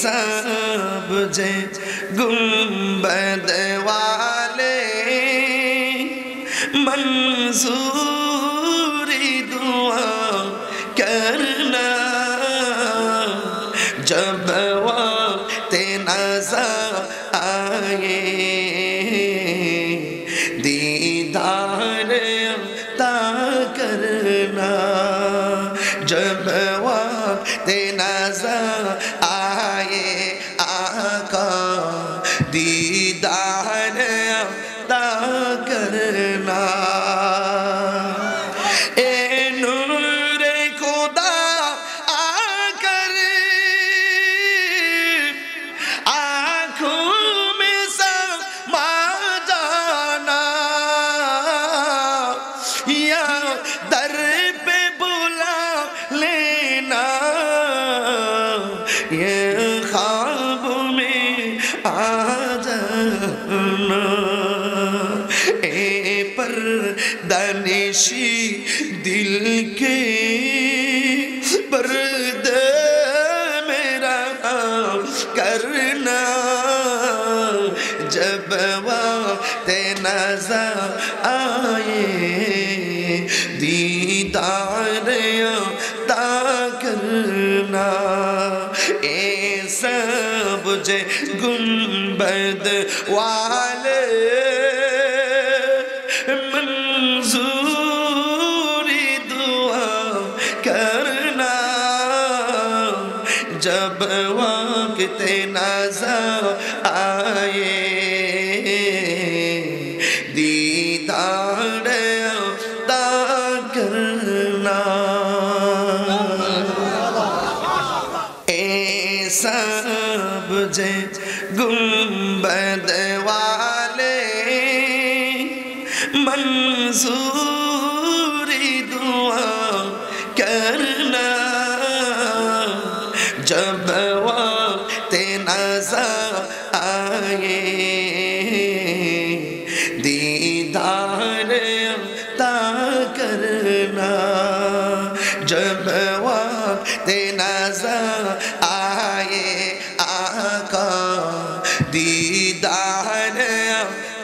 सब जे गुंबद वाले मंजूरी दुआ करना। जब वक्त नज़र आए, दीदार करना। जब वक्त नज़र दीदार ता करना ए जाना। ए पर दानिशी दिल के बर्द मेरा करना। जब वक्त नज़र आए, दीदार ता करना। ए सब जे गुंबद वाले मंजूरी दुआ करना जब वक्त नज़र आए जे गुंबद वाले मंजूरी दुआ करना। जब वक्त नज़र आए, दीदार करना। जब वक्त नज़र आए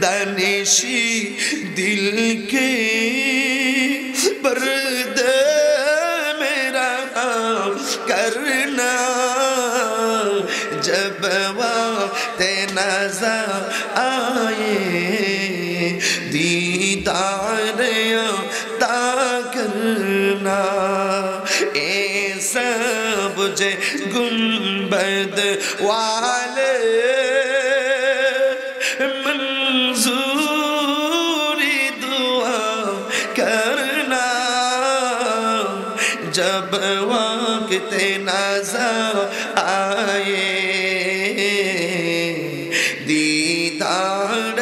दानिशी दिल के बर्द मेरा करना। जब वक्त नज़र आए दीदार करना। ए सब जे गुंबद वाले मंजूरी दुआ करना जब वक्त नजर आए दीदार